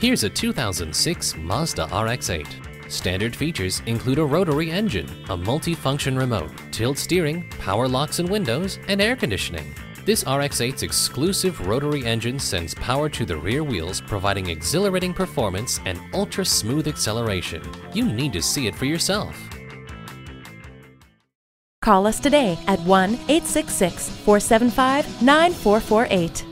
Here's a 2006 Mazda RX-8. Standard features include a rotary engine, a multi-function remote, tilt steering, power locks and windows, and air conditioning. This RX-8's exclusive rotary engine sends power to the rear wheels, providing exhilarating performance and ultra-smooth acceleration. You need to see it for yourself. Call us today at 1 866 475 9448.